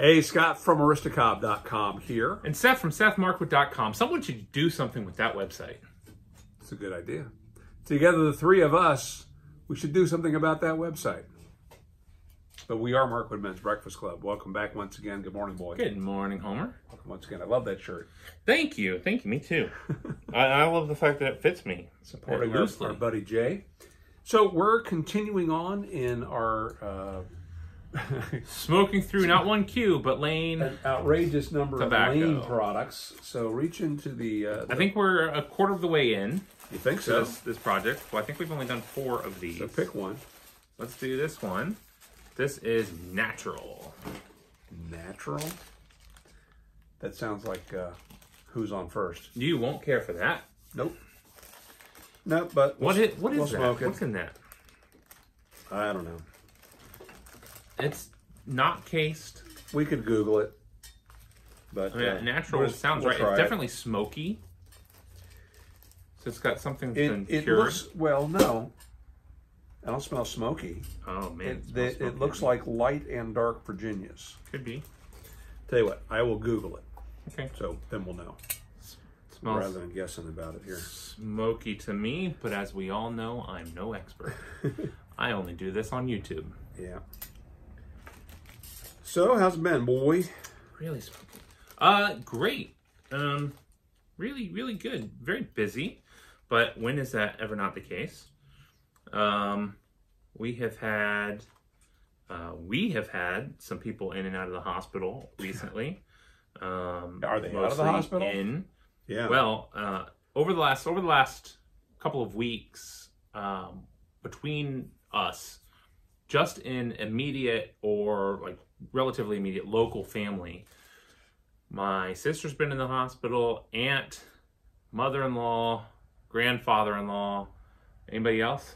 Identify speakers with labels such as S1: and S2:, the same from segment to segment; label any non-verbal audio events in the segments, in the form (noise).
S1: Hey, Scott from Aristocob.com here.
S2: And Seth from SethMarkwood.com. Someone should do something with that website.
S1: It's a good idea. Together, the three of us, we should do something about that website. But we are Markwood Men's Breakfast Club. Welcome back once again. Good morning, boy.
S2: Good morning, Homer.
S1: Welcome once again. I love that shirt.
S2: Thank you. Thank you. Me too. (laughs) I, I love the fact that it fits me.
S1: Supporting our, our buddy Jay. So we're continuing on in our uh, (laughs)
S2: Smoking through not one Q, but lane.
S1: an outrageous number
S2: Tobacco.
S1: of Lane products. So reach into the. Uh,
S2: I think we're a quarter of the way in
S1: you think so.
S2: this, this project. Well, I think we've only done four of these.
S1: So pick one.
S2: Let's do this one. This is natural.
S1: Natural. That sounds like uh, who's on first.
S2: You won't care for that.
S1: Nope. No, but
S2: What
S1: we'll-
S2: is, what is
S1: we'll
S2: that? What's in that?
S1: I don't know.
S2: It's not cased.
S1: We could Google it. But
S2: I mean,
S1: uh,
S2: natural
S1: we'll-
S2: sounds
S1: we'll
S2: right. It's
S1: it.
S2: definitely smoky. So it's got something that's been
S1: It, it
S2: cured.
S1: looks well. No, I don't smell smoky.
S2: oh man,
S1: It, it, it looks like light and dark Virginias.
S2: could be.
S1: Tell you what, I will Google it,
S2: Okay,
S1: so then we'll know
S2: smells
S1: rather than guessing about it here.
S2: smoky to me, but as we all know, I'm no expert. (laughs) I only do this on YouTube.
S1: Yeah. So how's it been, boy?
S2: Really smoky. Uh, great. Um, really, really good. Very busy, but when is that ever not the case? Um, we have had, uh, we have had some people in and out of the hospital (laughs) recently. Um,
S1: Are they out of the hospital?
S2: In
S1: Yeah.
S2: well, uh, over the last over the last couple of weeks, um, between us, just in immediate or like relatively immediate local family, my sister's been in the hospital. Aunt, mother-in-law, grandfather-in-law. Anybody else?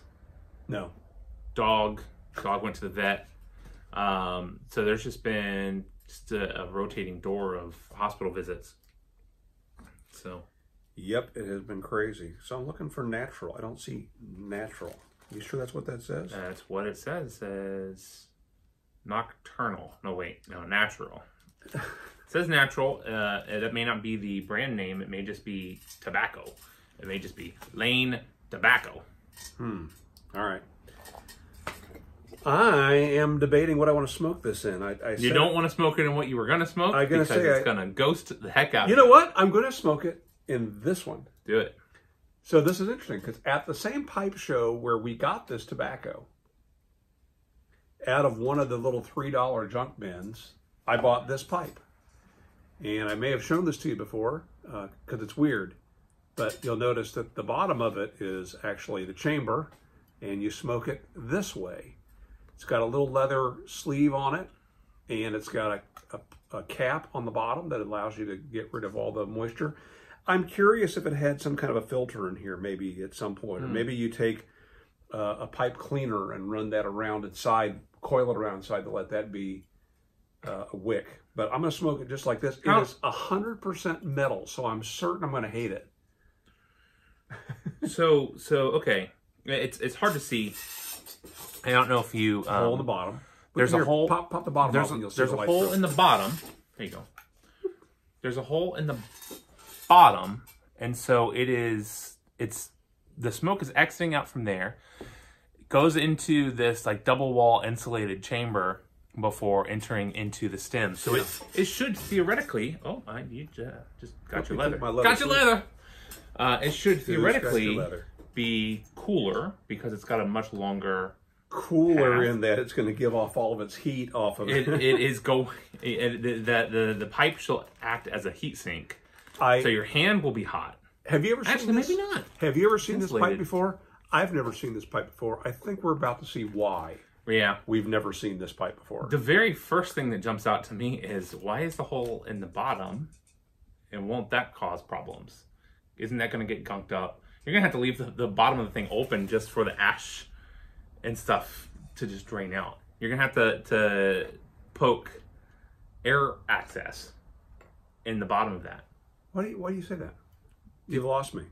S1: no.
S2: Dog. Dog went to the vet. Um, so there's just been just a, a rotating door of hospital visits. So.
S1: Yep, it has been crazy. So I'm looking for natural. I don't see natural. You sure that's what that says?
S2: That's what it says. It says nocturnal. No, wait. No, natural. It says natural. Uh, that may not be the brand name. It may just be tobacco. It may just be Lane Tobacco. Hmm.
S1: All right. I am debating what I want to smoke this in. I, I
S2: You
S1: said-
S2: don't want to smoke it in what you were going to smoke
S1: I'm gonna
S2: because
S1: say
S2: it's going to ghost the heck out
S1: You know what? I'm going to smoke it in this one.
S2: Do it.
S1: So this is interesting because at the same pipe show where we got this tobacco, out of one of the little three dollar junk bins, I bought this pipe, and I may have shown this to you before uh, because it's weird, but you'll notice that the bottom of it is actually the chamber, and you smoke it this way. It's got a little leather sleeve on it, and it's got a, a, a cap on the bottom that allows you to get rid of all the moisture. I'm curious if it had some kind of a filter in here, maybe at some point, or hmm. maybe you take uh, a pipe cleaner and run that around inside, coil it around inside to let that be uh, a wick. But I'm going to smoke it just like this. It
S2: How-
S1: is hundred percent metal, so I'm certain I'm going to hate it.
S2: So, so okay. It's it's hard to see. I don't know if you. Um,
S1: hole in the bottom.
S2: there's a hole-
S1: Pop, pop the bottom
S2: there's
S1: off,
S2: a,
S1: and you'll see
S2: there's
S1: the
S2: a hole
S1: through.
S2: in the bottom. There you go. There's a hole in the bottom, and so it is. It's the smoke is exiting out from there, goes into this like double wall insulated chamber before entering into the stem. So it it should theoretically. Oh, I you ju- just got your leather.
S1: leather
S2: Got your leather. Uh, it should
S1: Who's got your
S2: theoretically be cooler because it's got a much longer
S1: cooler
S2: half.
S1: in that it's going to give off all of its heat off of
S2: it,
S1: it.
S2: it is (laughs) go it, the, the the the pipe shall act as a heat sink
S1: I
S2: so your hand will be hot
S1: have you ever seen
S2: actually
S1: this?
S2: maybe not
S1: Have you ever seen this pipe
S2: Insulated.
S1: before? I've never seen this pipe before. I think we're about to see why
S2: yeah
S1: we've never seen this pipe before.
S2: the very first thing that jumps out to me is why is the hole in the bottom and won't that cause problems isn't that going to get gunked up you're going to have to leave the, the bottom of the thing open just for the ash and stuff to just drain out you're going to have to to poke air access in the bottom of that
S1: Why do you, why do you say that? You've lost me.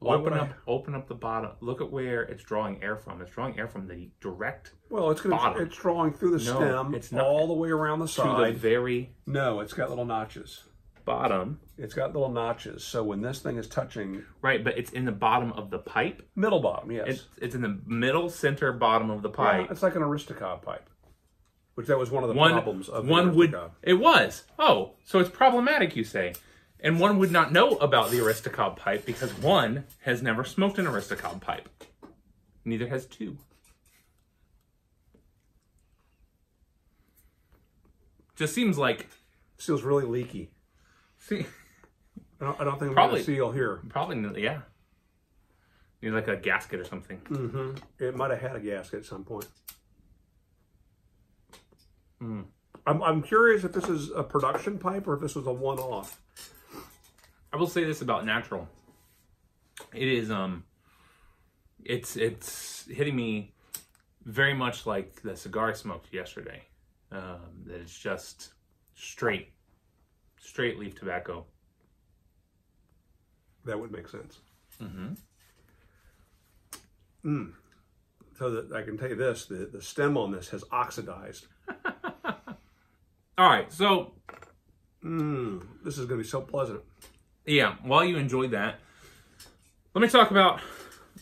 S1: Why
S2: open
S1: would I-
S2: up, open up the bottom. Look at where it's drawing air from. It's drawing air from the direct
S1: Well, it's gonna it's drawing through the
S2: No,
S1: stem
S2: it's not.
S1: all the way around the
S2: to the
S1: side.
S2: very
S1: No, it's got little notches.
S2: bottom.
S1: It's got little notches. So when this thing is touching
S2: Right, but it's in the bottom of the pipe.
S1: middle bottom, yes.
S2: It's it's in the middle center bottom of the
S1: Yeah,
S2: pipe.
S1: it's like an Aristocob pipe. Which that was one of the
S2: one
S1: problems of the
S2: one would it was oh so it's problematic you say and one would not know about the aristocob pipe because one has never smoked an aristocob pipe neither has two just seems like
S1: Feels really leaky.
S2: see
S1: I don't, I don't think we
S2: Probably.
S1: got a seal here.
S2: probably yeah need like a gasket or something
S1: hmm It might have had a gasket at some point.
S2: Hmm.
S1: I'm, I'm curious if this is a production pipe or if this was a one-off.
S2: I will say this about natural. It is um it's it's hitting me very much like the cigar I smoked yesterday. Um that it's just straight straight leaf tobacco.
S1: That would make sense.
S2: Mm-hmm. Mm.
S1: So that I can tell you this: the, the stem on this has oxidized. (laughs)
S2: All right, so
S1: Mm, this is going to be so pleasant.
S2: Yeah, while you enjoyed that, let me talk about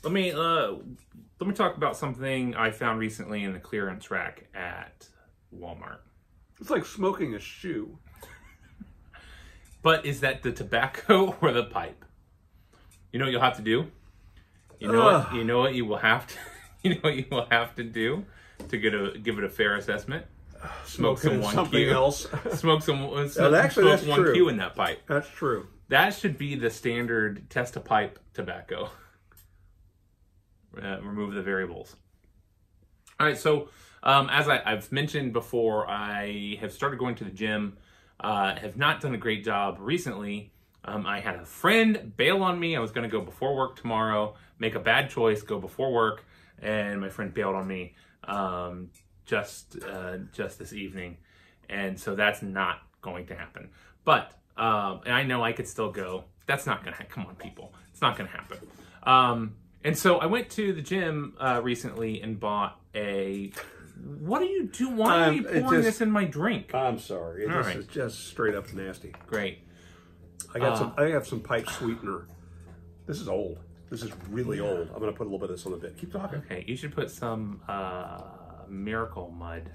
S2: let me uh let me talk about something I found recently in the clearance rack at Walmart.
S1: It's like smoking a shoe.
S2: But is that the tobacco (laughs) or the pipe? You know what you'll have to do? You know what you know what you will have to (laughs) you know what you will have to do to get a give it a fair assessment? Smoke some (laughs) one
S1: something
S2: Q.
S1: else. (laughs)
S2: Smoke some uh, smoke,
S1: actually,
S2: smoke one
S1: true.
S2: Q in that pipe.
S1: That's true.
S2: That should be the standard test a pipe tobacco. Uh, remove the variables. All right, so um, as I, I've mentioned before, I have started going to the gym. Uh, have not done a great job recently. Um, I had a friend bail on me. I was going to go before work tomorrow, make a bad choice, go before work, and my friend bailed on me um, just uh, just this evening, and so that's not going to happen. But um, and I know I could still go. That's not going to. Ha- Come on, people, it's not going to happen. Um, and so I went to the gym uh, recently and bought a. What do you do? Why are
S1: Um,
S2: you
S1: it
S2: pouring
S1: just-
S2: this in my drink?
S1: I'm sorry. It
S2: All
S1: just,
S2: right.
S1: is just straight up nasty.
S2: Great.
S1: I got
S2: Uh.
S1: some. I have some pipe sweetener. This is old. This is really old. I'm going to put a little bit of this on the bit. Keep talking.
S2: Okay, you should put some uh, miracle mud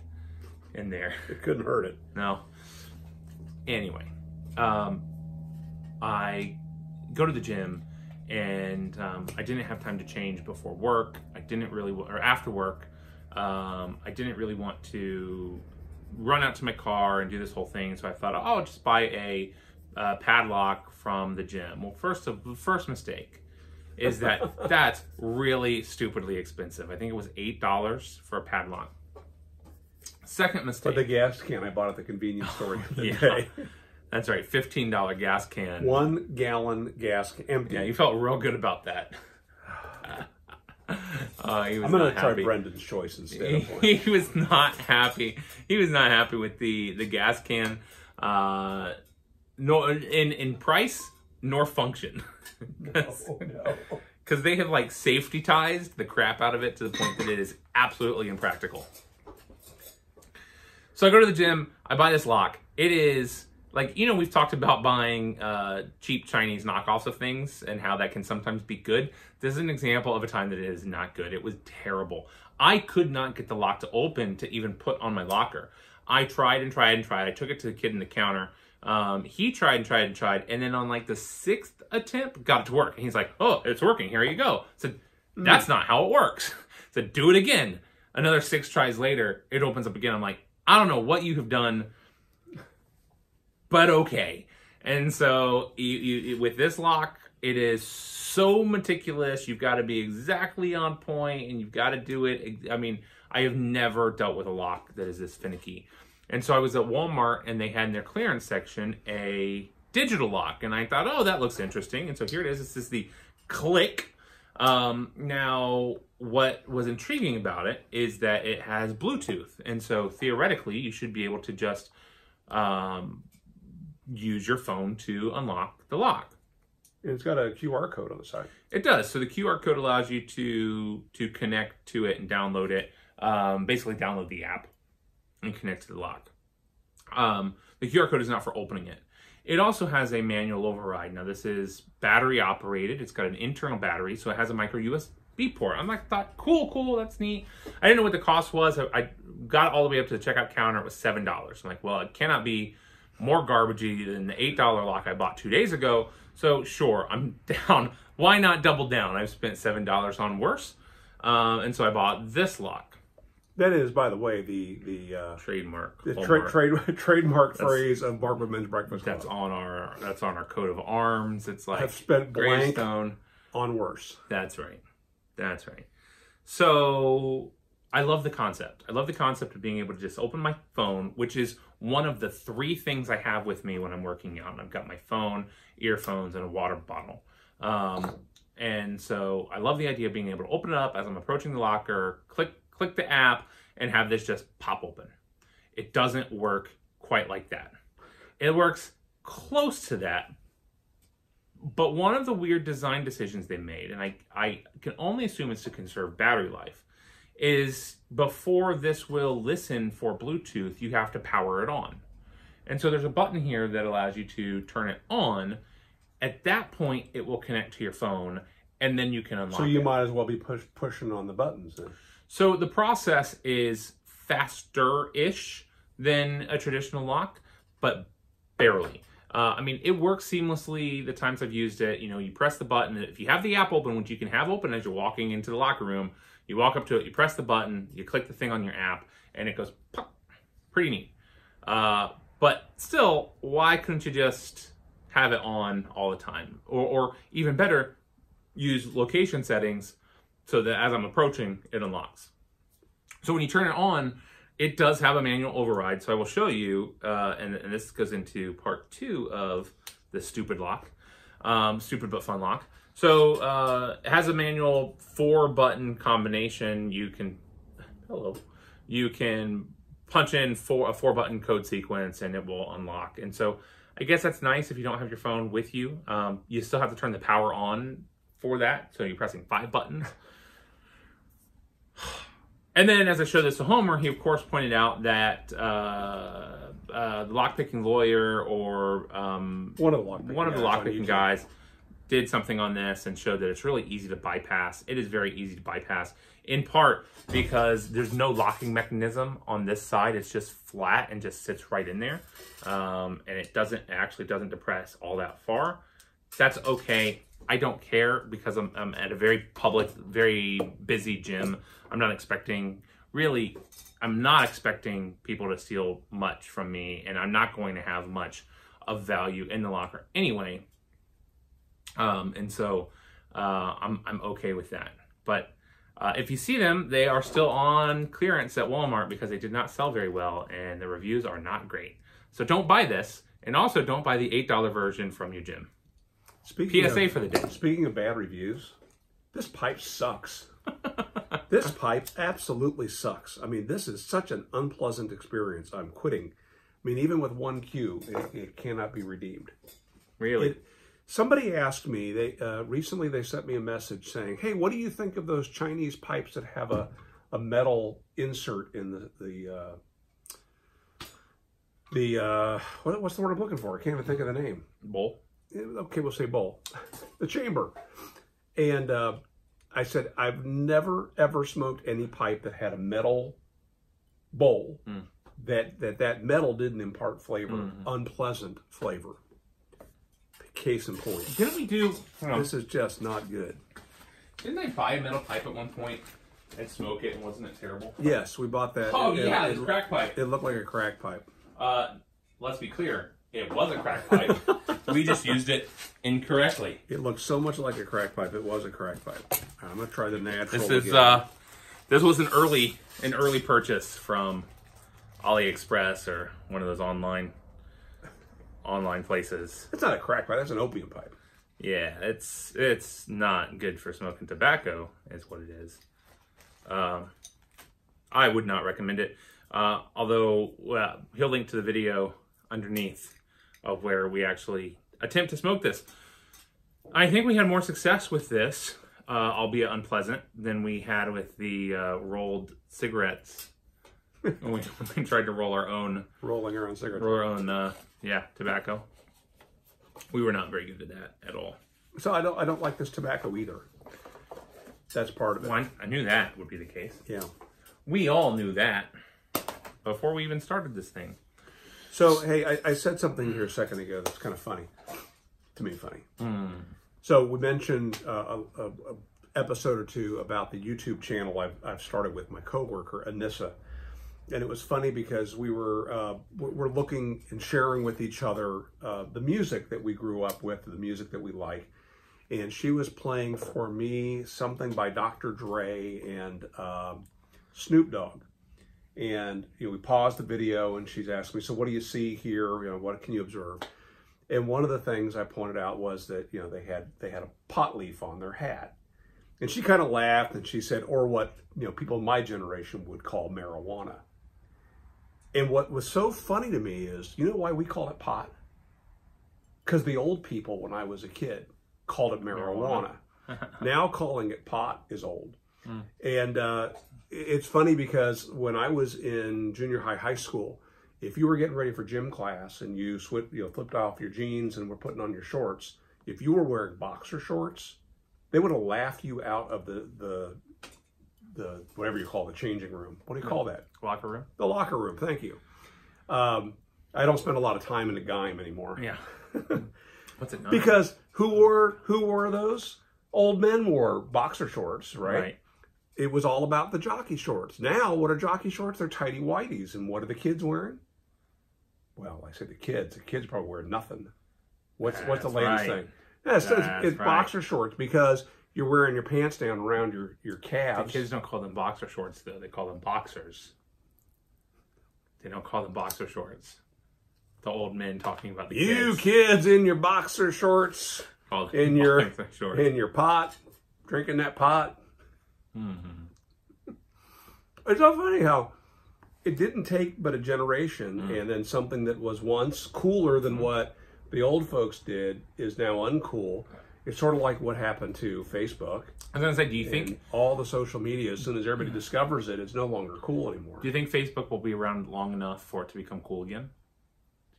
S2: in there.
S1: It couldn't hurt it.
S2: No. Anyway, um, I go to the gym and um, I didn't have time to change before work. I didn't really, or after work, um, I didn't really want to run out to my car and do this whole thing. So I thought, oh, I'll just buy a uh, padlock from the gym. Well, first of first mistake is that that's really stupidly expensive. I think it was eight dollars for a padlock. Second mistake.
S1: But the gas can I bought at the convenience (laughs) store the
S2: Yeah.
S1: day.
S2: That's right, fifteen dollar gas can.
S1: One gallon gas can, empty.
S2: Yeah, you felt real good about that. (laughs) Uh, he was
S1: I'm gonna try
S2: happy.
S1: Brendan's choice instead (laughs)
S2: He, he was not happy. He was not happy with the the gas can. Uh, nor in in price nor function.
S1: Oh, (laughs) no.
S2: because (laughs) they have like safety ties the crap out of it to the point that it is absolutely impractical. So I go to the gym, I buy this lock. It is like you know we've talked about buying uh, cheap Chinese knockoffs of things and how that can sometimes be good. This is an example of a time that it is not good. It was terrible. I could not get the lock to open to even put on my locker. I tried and tried and tried. I took it to the kid in the counter. Um, he tried and tried and tried, and then on like the sixth attempt, got it to work. And he's like, "Oh, it's working. Here you go." I said, "That's not how it works." (laughs) I said, "Do it again." Another six tries later, it opens up again. I'm like, "I don't know what you have done, but okay." And so you, you with this lock, it is so meticulous. You've got to be exactly on point, and you've got to do it. I mean, I have never dealt with a lock that is this finicky. And so I was at Walmart, and they had in their clearance section a digital lock, and I thought, oh, that looks interesting. And so here it is. This is the Click. Um, now, what was intriguing about it is that it has Bluetooth, and so theoretically, you should be able to just um, use your phone to unlock the lock.
S1: And it's got a QR code on the side.
S2: It does. So the QR code allows you to to connect to it and download it. Um, basically, download the app and connect to the lock. Um, the QR code is not for opening it. It also has a manual override. Now this is battery operated. It's got an internal battery, so it has a micro USB port. I'm like, thought, cool, cool, that's neat. I didn't know what the cost was. I, I got all the way up to the checkout counter. It was seven dollars. I'm like, well, it cannot be more garbagey than the eight dollar lock I bought two days ago. So sure, I'm (laughs) down. Why not double down? I've spent seven dollars on worse, uh, and so I bought this lock.
S1: That is, by the way, the the uh,
S2: trademark.
S1: the tra- trade (laughs) trademark phrase of Barbara Men's Breakfast Club.
S2: That's on our that's on our coat of arms. It's like
S1: I've spent blank on worse.
S2: That's right. That's right. So I love the concept. I love the concept of being able to just open my phone, which is one of the three things I have with me when I'm working out. I've got my phone, earphones, and a water bottle. Um, and so I love the idea of being able to open it up as I'm approaching the locker, click click the app, and have this just pop open. It doesn't work quite like that. It works close to that, but one of the weird design decisions they made, and I, I can only assume it's to conserve battery life, is before this will listen for Bluetooth, you have to power it on. And so there's a button here that allows you to turn it on. At that point, it will connect to your phone, and then you can unlock
S1: So you
S2: it.
S1: might as well be push, pushing on the buttons then.
S2: So the process is faster-ish than a traditional lock, but barely. Uh, I mean, it works seamlessly the times I've used it. You know, you press the button. If you have the app open, which you can have open as you're walking into the locker room, you walk up to it, you press the button, you click the thing on your app, and it goes pop. Pretty neat. Uh, but still, why couldn't you just have it on all the time? Or, or even better, use location settings so that as I'm approaching, it unlocks. So when you turn it on, it does have a manual override. So I will show you, uh, and, and, this goes into part two of the stupid lock, um, stupid but fun lock. So uh, it has a manual four button combination. You can, hello, you can punch in four, a four button code sequence and it will unlock. And so I guess that's nice if you don't have your phone with you. Um, you still have to turn the power on for that. So you're pressing five buttons. And then, as I showed this to Homer, he of course pointed out that uh, uh, the lockpicking lawyer or um,
S1: one of the lockpicking
S2: one of the
S1: guys
S2: lockpicking guys did something on this and showed that it's really easy to bypass. It is very easy to bypass, in part because there's no locking mechanism on this side. It's just flat and just sits right in there, um, and it doesn't it actually doesn't depress all that far. That's okay. I don't care because I'm, I'm at a very public, very busy gym. I'm not expecting really. I'm not expecting people to steal much from me, and I'm not going to have much of value in the locker anyway. Um, and so uh, I'm I'm okay with that. But uh, if you see them, they are still on clearance at Walmart because they did not sell very well, and the reviews are not great. So don't buy this, and also don't buy the eight dollar version from your gym.
S1: Speaking
S2: PSA
S1: of,
S2: for the day.
S1: Speaking of bad reviews, this pipe sucks. (laughs) this pipe absolutely sucks. I mean, this is such an unpleasant experience. I'm quitting. I mean, even with one Q, it, it cannot be redeemed.
S2: Really?
S1: It, somebody asked me. They uh, recently they sent me a message saying, "Hey, what do you think of those Chinese pipes that have a a metal insert in the the uh, the uh, what, what's the word I'm looking for? I can't even think of the name.
S2: Bowl?
S1: Okay, we'll say bowl, (laughs) the chamber." And uh, I said, "I've never ever smoked any pipe that had a metal bowl."
S2: Mm.
S1: That, that that metal didn't impart flavor,
S2: Mhm.
S1: unpleasant flavor. Case in point.
S2: Didn't we do?
S1: This is just not good.
S2: Didn't I buy a metal pipe at one point and smoke it, and wasn't it terrible?
S1: Yes, we bought that.
S2: Oh
S1: It-
S2: yeah,
S1: it,
S2: it's crack pipe.
S1: it looked like a crack pipe.
S2: Uh, let's be clear, it was a crack pipe. we just used it incorrectly.
S1: It looked so much like a crack pipe. It was a crack pipe. I'm gonna try the natural.
S2: This is
S1: again.
S2: uh, this was an early an early purchase from AliExpress or one of those online online places.
S1: It's not a crack pipe. That's an opium pipe.
S2: Yeah, it's it's not good for smoking tobacco, is what it is. Um, I would not recommend it. Uh, although well, he'll link to the video underneath of where we actually attempt to smoke this. I think we had more success with this, uh, albeit unpleasant, than we had with the uh, rolled cigarettes. (laughs) when, we, when we tried to roll our own,
S1: Rolling around cigarettes.
S2: roll our own, uh, yeah, tobacco. We were not very good at that at all.
S1: So I don't I don't like this tobacco either. That's part of it.
S2: Well, I, I knew that would be the case.
S1: Yeah.
S2: We all knew that before we even started this thing.
S1: So hey, I, I said something here a second ago that's kind of funny. To me, funny. So we mentioned uh, a, a, episode or two about the YouTube channel I've, I've started with my coworker Anissa, and it was funny because we were uh, we're looking and sharing with each other uh, the music that we grew up with, the music that we like, and she was playing for me something by Dr. Dre and um, Snoop Dogg. And you know, we paused the video, and she's asking me, "So, what do you see here? You know, what can you observe?" And one of the things I pointed out was that you know they had they had a pot leaf on their hat, and she kind of laughed and she said, "Or what you know people in my generation would call marijuana." And what was so funny to me is, you know why we call it pot? Because the old people, when I was a kid, called it marijuana. (laughs) now calling it pot is old. And uh, it's funny because when I was in junior high, high school, if you were getting ready for gym class and you swip, you know, flipped off your jeans and were putting on your shorts, if you were wearing boxer shorts, they would have laughed you out of the the the whatever you call the changing room. What do you call that?
S2: Locker room?
S1: The locker room. Thank you. Um, I don't spend a lot of time in a gym anymore
S2: Yeah. (laughs) What's it?
S1: because who wore who wore those? Old men wore boxer shorts, right?
S2: right.
S1: It was all about the jockey shorts. Now, what are jockey shorts? They're tidy whities, and what are the kids wearing? Well, I said the kids. The kids probably wear nothing. What's what's the
S2: That's
S1: latest
S2: right.
S1: thing? Yeah, it's, it's, it's
S2: right.
S1: boxer shorts because you're wearing your pants down around your your calves.
S2: The kids don't call them boxer shorts though; they call them boxers. They don't call them boxer shorts. The old men talking about the kids.
S1: you
S2: kids
S1: kids in your boxer shorts, in your-
S2: shorts.
S1: in your pot, drinking that pot.
S2: Mhm.
S1: It's so funny how it didn't take but a generation,
S2: Mm.
S1: and then something that was once cooler than what the old folks did is now uncool. It's sort of like what happened to Facebook
S2: I was gonna say, do you think
S1: all the social media. As soon as everybody discovers it, it's no longer cool anymore.
S2: do you think Facebook will be around long enough for it to become cool again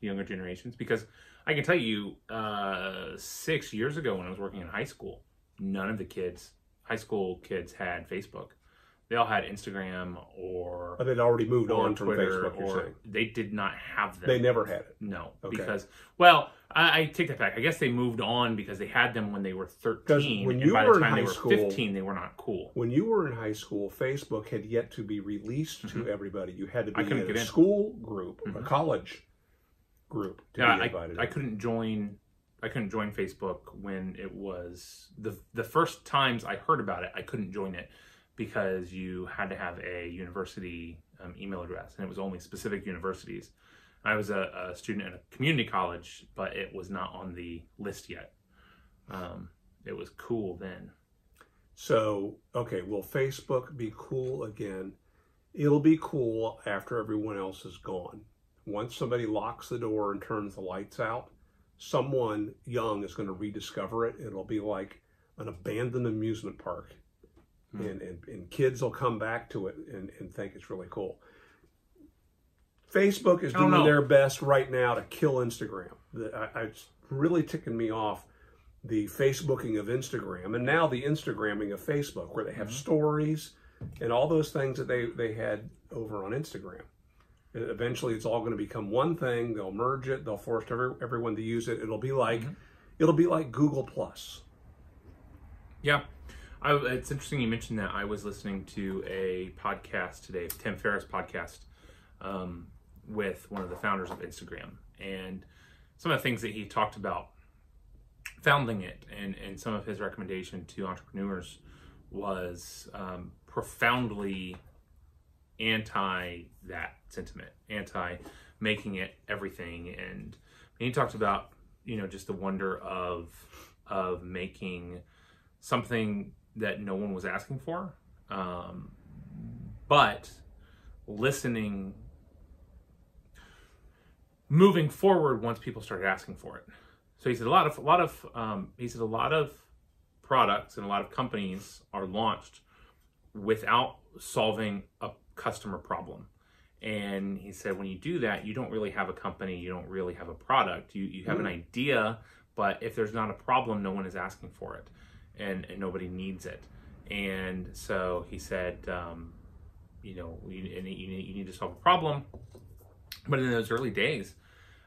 S2: to younger generations? Because I can tell you, uh, six years ago when I was working in high school, none of the kids, high school kids, had Facebook. They all had Instagram or
S1: But they'd already moved on from
S2: Twitter,
S1: Facebook. You're
S2: or
S1: saying
S2: they did not have them.
S1: they never had it
S2: No,
S1: Okay.
S2: because well, I, I take that back. I guess they moved on because they had them when they were thirteen,
S1: when
S2: and
S1: you
S2: by
S1: were
S2: the
S1: in
S2: time they
S1: high
S2: were
S1: school-
S2: fifteen, they were not cool.
S1: when you were in high school. Facebook had yet to be released to everybody. You had to
S2: Mm-hmm. I
S1: be
S2: couldn't
S1: in a
S2: get in.
S1: school group, a
S2: Mhm.
S1: college group to
S2: Yeah,
S1: be
S2: I,
S1: invited.
S2: I
S1: in.
S2: couldn't join. I couldn't join Facebook when it was the the first times I heard about it. I couldn't join it because you had to have a university um, email address, and it was only specific universities. I was a, a student at a community college, but it was not on the list yet. Um, it was cool then.
S1: So, okay, will Facebook be cool again? It'll be cool after everyone else is gone. Once somebody locks the door and turns the lights out, someone young is going to rediscover it. It'll be like an abandoned amusement park.
S2: Hmm.
S1: And, and, and kids will come back to it and, and think it's really cool. Facebook is doing
S2: know.
S1: their best right now to kill Instagram. The, I, I, it's really ticking me off the Facebooking of Instagram and now the Instagramming of Facebook, where they have stories and all those things that they, they had over on Instagram. Eventually, it's all going to become one thing. They'll merge it. They'll force every, everyone to use it. It'll be like it'll be like Google Plus.
S2: Yeah. I, it's interesting you mentioned that. I was listening to a podcast today, Tim Ferriss podcast, um, with one of the founders of Instagram. And some of the things that he talked about founding it and, and some of his recommendation to entrepreneurs was um, profoundly anti that sentiment, anti making it everything. And, he talked about, you know, just the wonder of of making something that no one was asking for, um, but listening, moving forward once people started asking for it. So he said a lot of a lot of um, he said a lot of products and a lot of companies are launched without solving a customer problem. And he said when you do that, you don't really have a company, you don't really have a product. You you have an idea, but if there's not a problem, no one is asking for it, and, and nobody needs it. And so he said, um, you know, you, you, you need to solve a problem. But in those early days,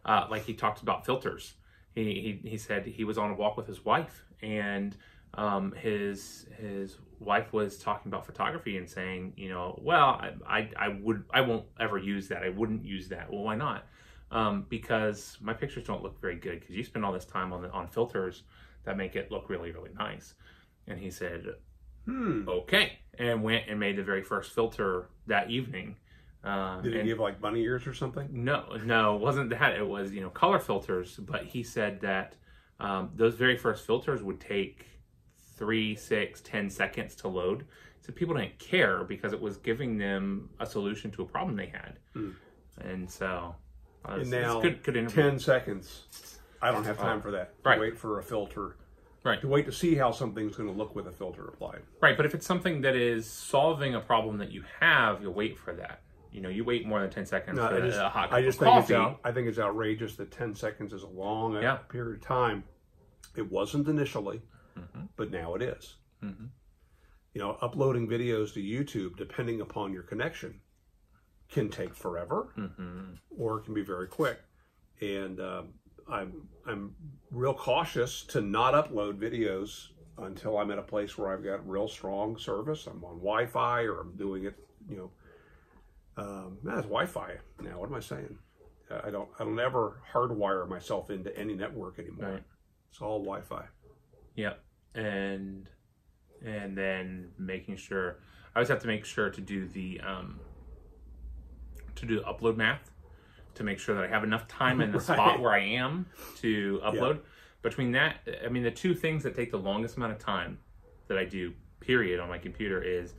S2: uh, like he talked about filters, he, he, he said he was on a walk with his wife and um, his his wife was talking about photography and saying, you know, well, I, I, I would I won't ever use that. I wouldn't use that. Well, why not? Um, because my pictures don't look very good because you spend all this time on the, on filters that make it look really really nice. And he said,
S1: Hmm.
S2: okay, and went and made the very first filter that evening. Um,
S1: Did he
S2: and-
S1: give like bunny ears or something?
S2: no, no, it wasn't that. It was you know color filters. But he said that um, those very first filters would take three, six, ten seconds to load. So people didn't care because it was giving them a solution to a problem they had.
S1: Hmm.
S2: And so, uh,
S1: And now,
S2: it's good, good interview.
S1: Ten seconds. I don't have time for that. To
S2: Right.
S1: Wait for a filter.
S2: Right.
S1: To wait to see how something's going to look with a filter applied.
S2: Right, but if it's something that is solving a problem that you have, you'll wait for that. You know, you wait more than ten seconds
S1: No,
S2: for
S1: I just,
S2: a hot cup
S1: I just
S2: of
S1: think
S2: coffee.
S1: it's out, I think it's outrageous that ten seconds is a long uh,
S2: Yeah.
S1: period of time. It wasn't initially,
S2: Mhm.
S1: but now it is.
S2: Mhm.
S1: You know, uploading videos to YouTube, depending upon your connection, can take forever
S2: Mhm.
S1: or it can be very quick. And um, I'm I'm real cautious to not upload videos until I'm at a place where I've got real strong service. I'm on Wi-Fi or I'm doing it, you know. Um, that's Wi-Fi now. What am I saying? I don't. I don't ever hardwire myself into any network anymore.
S2: Right.
S1: It's all Wi-Fi.
S2: Yep. And and then making sure I always have to make sure to do the um to do the upload math to make sure that I have enough time in the (laughs) spot where I am to upload. Between that, I mean, the two things that take the longest amount of time that I do, period, on my computer is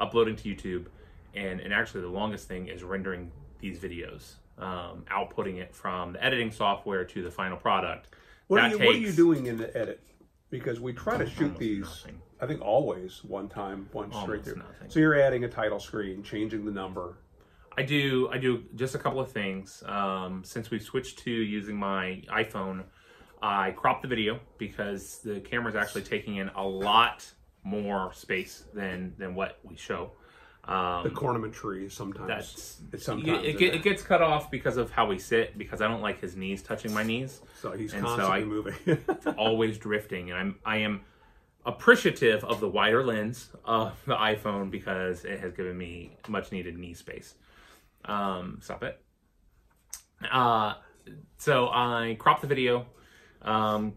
S2: uploading to YouTube, and and actually the longest thing is rendering these videos, um, outputting it from the editing software to the final product.
S1: What are you What are you doing in the edit? Because we try to shoot these.
S2: nothing.
S1: I think always one time, one straight through.
S2: nothing.
S1: So you're adding a title screen, changing the number.
S2: I do. I do just a couple of things. Um, since we've switched to using my iPhone, I crop the video because the camera is actually taking in a lot more space than than what we show. Um,
S1: The cornament tree sometimes.
S2: that's
S1: it's
S2: it,
S1: sometimes
S2: it, get- it gets cut off because of how we sit because I don't like his knees touching my knees.
S1: so he's
S2: and so
S1: constantly
S2: I-
S1: moving. (laughs)
S2: always drifting, and I'm I am appreciative of the wider lens of the iPhone because it has given me much needed knee space. Um, stop it. Uh, so I crop the video, um,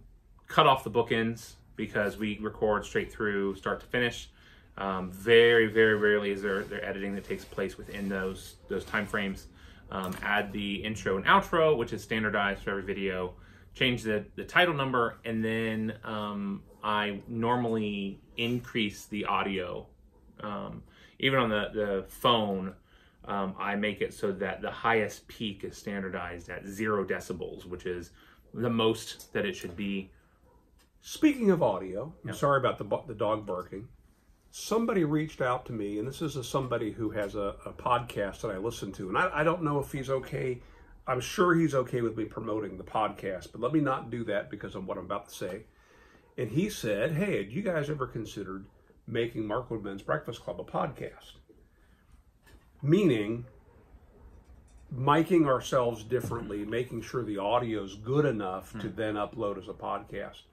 S2: cut off the bookends because we record straight through start to finish. Um, very, very rarely is there, there editing that takes place within those those time frames. Um, add the intro and outro, which is standardized for every video. Change the, the title number, and then um, I normally increase the audio. Um, even on the, the phone, um, I make it so that the highest peak is standardized at zero decibels, which is the most that it should be.
S1: Speaking of audio, I'm
S2: Yeah.
S1: sorry about the the dog barking. Somebody reached out to me, and this is a, somebody who has a, a podcast that I listen to, and I, I don't know if he's okay. I'm sure he's okay with me promoting the podcast, but let me not do that because of what I'm about to say. And he said, "Hey, had you guys ever considered making Markwood Men's Breakfast Club a podcast?" Meaning, miking ourselves differently, making sure the audio is good enough to hmm. then upload as a podcast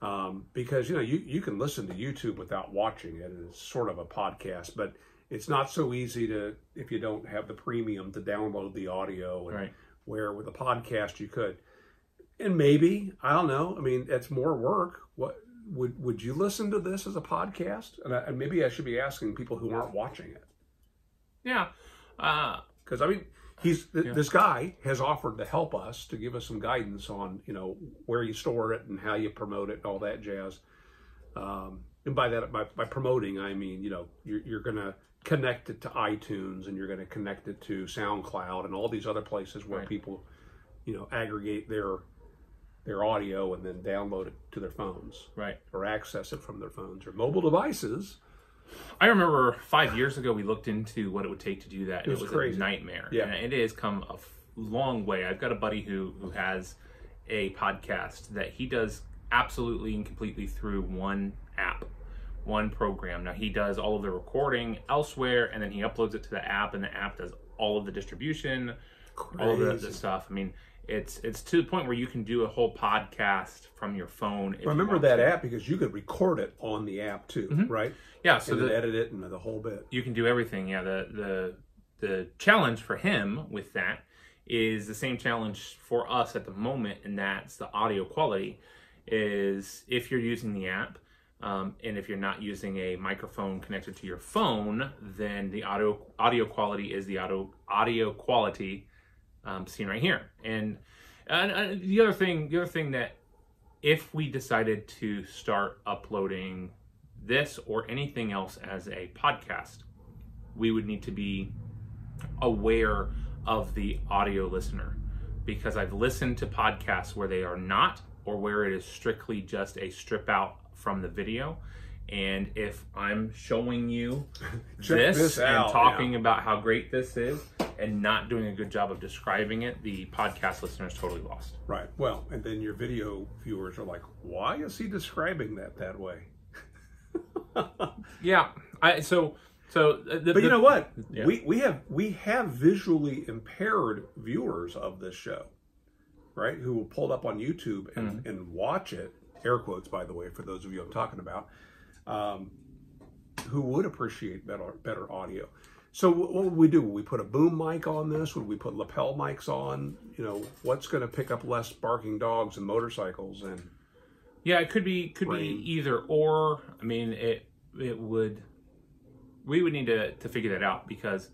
S1: um, because you know you, you can listen to YouTube without watching it. and It's sort of a podcast, but it's not so easy to if you don't have the premium to download the audio. And
S2: Right.
S1: Where with a podcast you could, and maybe I don't know. I mean, it's more work. What would would you listen to this as a podcast? And, I, and maybe I should be asking people who aren't watching it
S2: Yeah. Uh,
S1: because I mean. He's th-
S2: Yeah.
S1: this guy has offered to help us to give us some guidance on you know where you store it and how you promote it and all that jazz. Um, and by that, by, by promoting, I mean you know you're, you're going to connect it to iTunes and you're going to connect it to SoundCloud and all these other places where
S2: Right.
S1: people you know aggregate their their audio and then download it to their phones
S2: Right.
S1: or access it from their phones or mobile devices.
S2: I remember five years ago we looked into what it would take to do that, and
S1: was
S2: it was
S1: crazy.
S2: a nightmare.
S1: Yeah.
S2: and it has come a f- long way. I've got a buddy who who has a podcast that he does absolutely and completely through one app, one program. Now he does all of the recording elsewhere, and then he uploads it to the app, and the app does all of the distribution, all of the, the stuff. I mean. It's it's to the point where you can do a whole podcast from your phone.
S1: Remember that
S2: to.
S1: app because you could record it on the app too, right?
S2: Yeah, so
S1: and
S2: the,
S1: edit it and the whole bit.
S2: you can do everything. Yeah, the the the challenge for him with that is the same challenge for us at the moment, and that's the audio quality. Is if you're using the app, um, and if you're not using a microphone connected to your phone, then the audio audio quality is the audio audio quality um, seen right here. And, and uh, the other thing, the other thing that if we decided to start uploading this or anything else as a podcast, we would need to be aware of the audio listener because I've listened to podcasts where they are not or where it is strictly just a strip out from the video. And if I'm showing you (laughs) this,
S1: this out,
S2: and talking about how great this is and not doing a good job of describing it, the podcast listener is totally lost.
S1: Right. Well, and then your video viewers are like, why is he describing that that way?
S2: Yeah. I so so uh, the,
S1: But you
S2: the-
S1: know what?
S2: Yeah.
S1: We we have we have visually impaired viewers of this show, right? Who will pull it up on YouTube and,
S2: Mm-hmm.
S1: and watch it. Air quotes, by the way, for those of you I'm talking about, um, who would appreciate better better audio. So what would we do? Would we put a boom mic on this? Would we put lapel mics on? You know, what's going to pick up less barking dogs and motorcycles? And
S2: Yeah, it could be could
S1: Rain.
S2: be either or. I mean, it it would. We would need to to figure that out because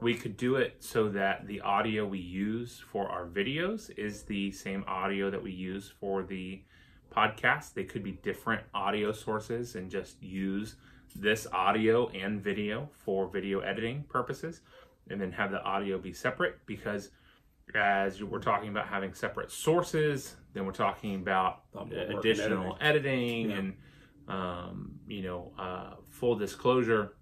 S2: we could do it so that the audio we use for our videos is the same audio that we use for the podcast. They could be different audio sources and just use this audio and video for video editing purposes, and then have the audio be separate because as we're talking about having separate sources, then we're talking about
S1: Lot more work
S2: additional editing
S1: Yeah.
S2: and um, you know uh, full disclosure.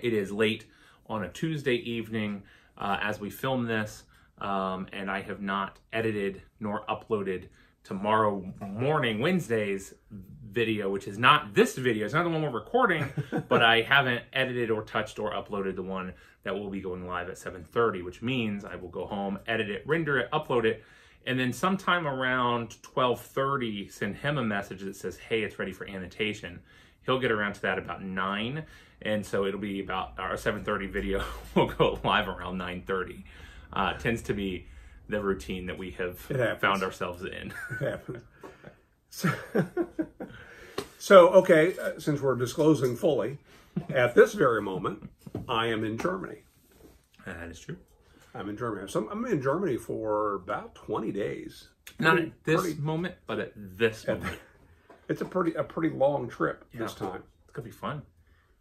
S2: It is late on a Tuesday evening uh, as we film this, um, and I have not edited nor uploaded tomorrow morning, Wednesday's video, which is not this video. It's not the one we're recording, (laughs) but I haven't edited or touched or uploaded the one that will be going live at 7:30, which means I will go home, edit it, render it, upload it, and then sometime around 12:30 send him a message that says, "Hey, it's ready for annotation." He'll get around to that about 9, and so it'll be about our 7:30 video (laughs) will go live around 9:30. Uh, tends to be the routine that we have found ourselves in.
S1: happens. So, (laughs) so okay, uh, since we're disclosing fully, at this very moment, I am in Germany.
S2: that is true.
S1: I'm in Germany. So I'm in Germany for about 20 days.
S2: Not
S1: Pretty-
S2: at this
S1: pretty-
S2: moment, but at this moment. (laughs)
S1: it's a pretty a pretty long trip this time.
S2: It's gonna be fun.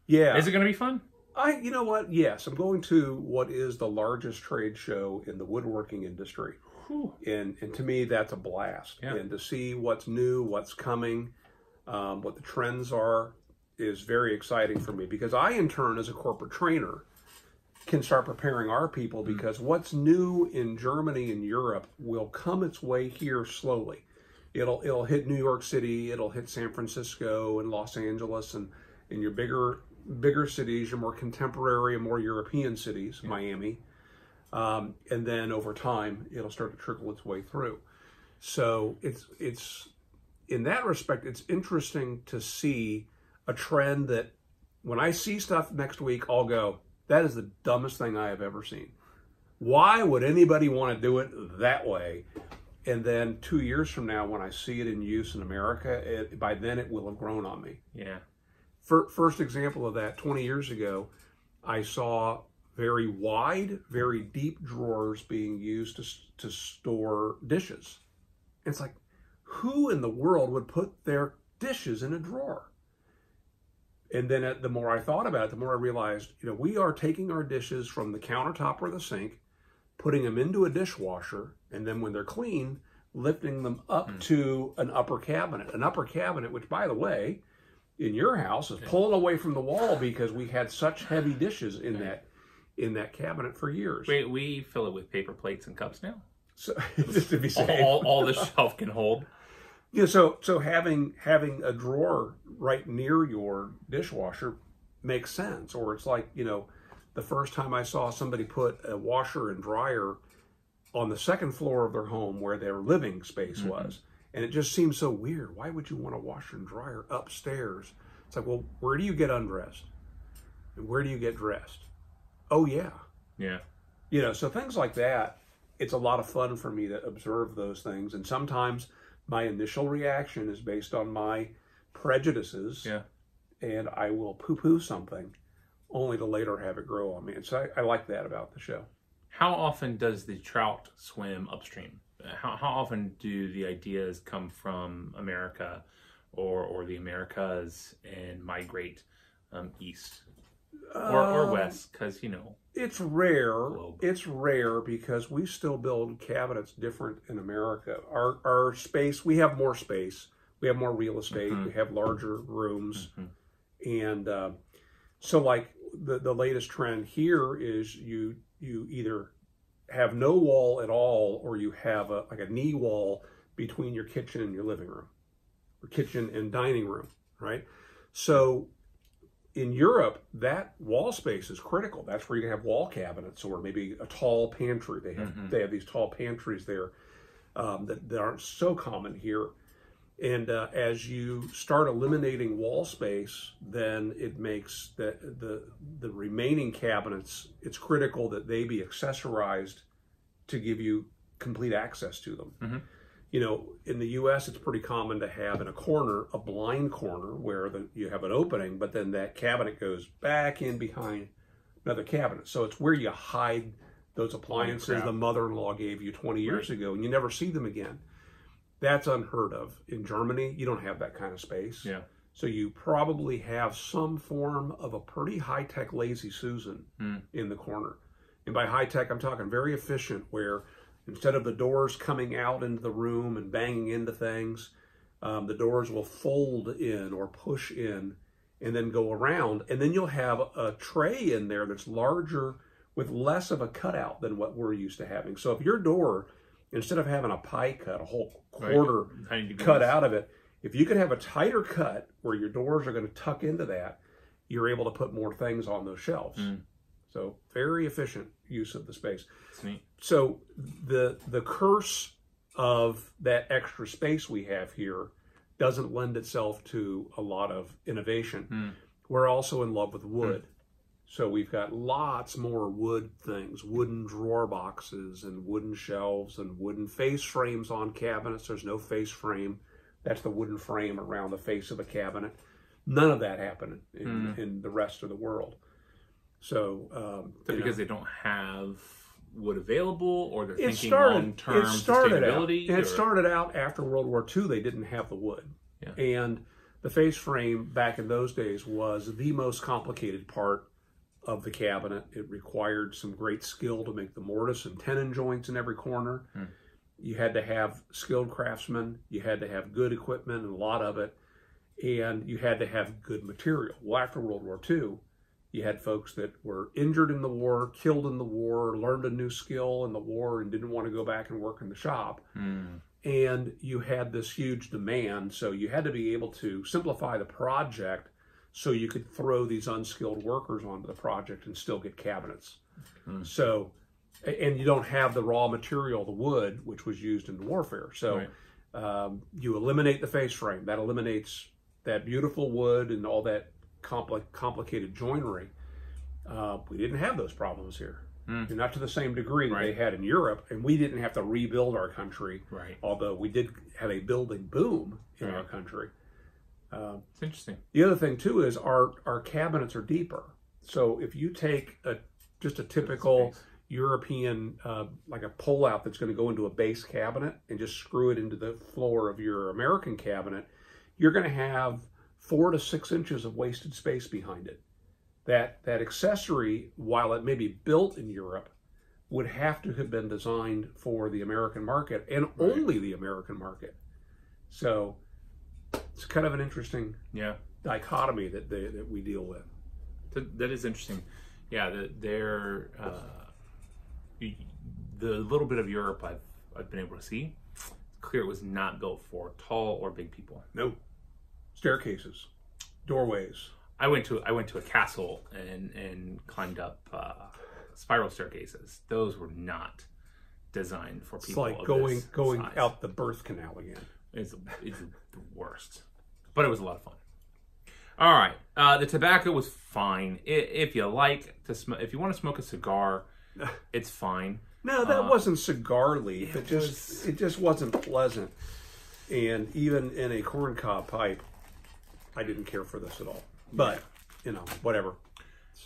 S1: Yeah.
S2: Is it gonna be fun?
S1: I you know what? Yes, I'm going to what is the largest trade show in the woodworking industry.
S2: Whew.
S1: and and to me that's a blast
S2: Yeah.
S1: and to see what's new what's coming um, what the trends are is very exciting for me because i in turn as a corporate trainer can start preparing our people
S2: Mm-hmm.
S1: because what's new in germany and europe will come its way here slowly it'll it'll hit new york city it'll hit san francisco and los angeles and in your bigger bigger cities your more contemporary and more european cities miami um, and then over time it'll start to trickle its way through. So it's it's in that respect it's interesting to see a trend that when I see stuff next week I'll go that is the dumbest thing I have ever seen. Why would anybody want to do it that way? And then two years from now, when I see it in use in America, it, by then it will have grown on me.
S2: Yeah.
S1: Fir- First example of that, 20 years ago, I saw very wide, very deep drawers being used to, to store dishes. It's like, who in the world would put their dishes in a drawer? And then uh, the more I thought about it, the more I realized, you know, we are taking our dishes from the countertop or the sink, putting them into a dishwasher, and then when they're clean, lifting them up
S2: Hmm.
S1: to an upper cabinet. An upper cabinet, which, by the way, in your house is pulling away from the wall because we had such heavy dishes in that in that cabinet for years.
S2: We, we fill it with paper plates and cups now.
S1: So (laughs) just to be
S2: All,
S1: safe.
S2: all, all the (laughs) shelf can hold.
S1: Yeah, so so having having a drawer right near your dishwasher makes sense. Or it's like you know, the first time I saw somebody put a washer and dryer on the second floor of their home where their living space mm-hmm. was, and it just seems so weird. Why would you want a washer and dryer upstairs? It's like, well, where do you get undressed, and where do you get dressed? Oh yeah,
S2: Yeah.
S1: you know so things like that it's a lot of fun for me to observe those things and sometimes my initial reaction is based on my prejudices
S2: Yeah.
S1: and i will poo-poo something only to later have it grow on me and so I, I like that about the show
S2: How often does the trout swim upstream? How, how often do the ideas come from America or, or the Americas and migrate um, east or, or
S1: Um,
S2: west? Because, you know,
S1: it's rare
S2: Globe.
S1: it's rare because we still build cabinets different in america our our space we have more space we have more real estate
S2: Mhm.
S1: we have larger rooms
S2: Mhm.
S1: and uh, so like the the latest trend here is you you either have no wall at all or you have a like a knee wall between your kitchen and your living room or kitchen and dining room right so in Europe, that wall space is critical. That's where you can have wall cabinets or maybe a tall pantry. They have
S2: Mhm.
S1: they have these tall pantries there um, that, that aren't so common here. And uh, as you start eliminating wall space, then it makes the, the the remaining cabinets. It's critical that they be accessorized to give you complete access to them.
S2: Mhm.
S1: You know, in the U.S., it's pretty common to have in a corner a blind corner where the, you have an opening, but then that cabinet goes back in behind another cabinet. So it's where you hide those appliances the mother-in-law gave you 20 years ago, and you never see them again. That's unheard of. In Germany, you don't have that kind of space.
S2: Yeah.
S1: So you probably have some form of a pretty high-tech lazy Susan
S2: Hmm.
S1: in the corner. And by high-tech, I'm talking very efficient, where instead of the doors coming out into the room and banging into things, um, the doors will fold in or push in and then go around. And then you'll have a tray in there that's larger with less of a cutout than what we're used to having. So if your door, instead of having a pie cut, a whole quarter
S2: 90 degrees.
S1: cut out of it. If you could have a tighter cut where your doors are going to tuck into that, you're able to put more things on those shelves.
S2: Mm.
S1: So very efficient use of the space.
S2: Neat.
S1: So the the curse of that extra space we have here doesn't lend itself to a lot of innovation.
S2: Mm.
S1: We're also in love with wood. So we've got lots more wood things, wooden drawer boxes and wooden shelves and wooden face frames on cabinets. There's no face frame. That's the wooden frame around the face of a cabinet. None of that happened in, in the rest of the world. So, um,
S2: So
S1: you know,
S2: because they don't have wood available or they're thinking
S1: started.
S2: long-term
S1: It started out.
S2: sustainability?
S1: and It started out after World War II. They didn't have the wood,
S2: Yeah.
S1: and the face frame back in those days was the most complicated part of the cabinet. It required some great skill to make the mortise and tenon joints in every corner.
S2: Hmm.
S1: You had to have skilled craftsmen. You had to have good equipment, and a lot of it, and you had to have good material. Well, after World War II, you had folks that were injured in the war, killed in the war, learned a new skill in the war, and didn't want to go back and work in the shop.
S2: Mm.
S1: And you had this huge demand, so you had to be able to simplify the project so you could throw these unskilled workers onto the project and still get cabinets.
S2: Hmm.
S1: So, and you don't have the raw material, the wood, which was used in warfare. So,
S2: Right.
S1: um, you eliminate the face frame. That eliminates that beautiful wood and all that compli- complicated joinery. Uh, we didn't have those problems here.
S2: Mm.
S1: Not to the same degree that they had in Europe, and we didn't have to rebuild our country.
S2: Right.
S1: Although we did have a building boom in
S2: Right.
S1: our country. Uh,
S2: It's interesting.
S1: the other thing too is our our cabinets are deeper. So if you take a just a typical European uh, like a pull out that's going to go into a base cabinet and just screw it into the floor of your American cabinet, you're going to have four to six inches of wasted space behind it. That that accessory, while it may be built in Europe, would have to have been designed for the American market and only the American market. So it's kind of an interesting
S2: Yeah.
S1: dichotomy that they, that we deal with.
S2: That, that is interesting. Yeah, the, they're uh, the little bit of Europe I've I've been able to see. It's clear it was not built for tall or big people.
S1: No staircases, doorways.
S2: I went to I went to a castle and and climbed up uh, spiral staircases. Those were not designed for
S1: It's
S2: people.
S1: like
S2: of
S1: going going
S2: size.
S1: out the birth canal again.
S2: It's, it's the worst, but it was a lot of fun. All right, uh, the tobacco was fine. I- If you like to smoke, if you want to smoke a cigar, (laughs) it's fine.
S1: No, that
S2: Uh,
S1: wasn't cigar leaf. It,
S2: it
S1: just
S2: was-
S1: it just wasn't pleasant. And even in a corncob pipe, I didn't care for this at all. But you know, whatever.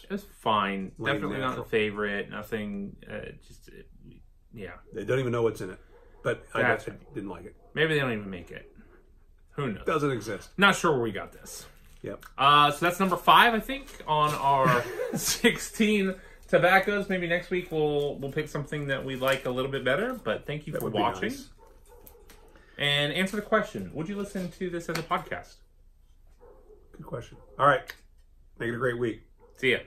S2: It was fine.
S1: Lame
S2: Definitely not
S1: natural.
S2: a favorite. Nothing. Uh, just uh, yeah.
S1: They don't even know what's in it. But I
S2: That's
S1: just didn't like it.
S2: Maybe they don't even make it. Who knows?
S1: Doesn't exist.
S2: Not sure where we got this.
S1: Yep.
S2: Uh, so that's number five, I think, on our (laughs) 16 tobaccos. Maybe next week we'll we'll pick something that we like a little bit better. But thank you
S1: That
S2: for watching
S1: nice.
S2: and answer the question: Would you listen to this as a podcast?
S1: Good question. All right. Make it a great week.
S2: See ya.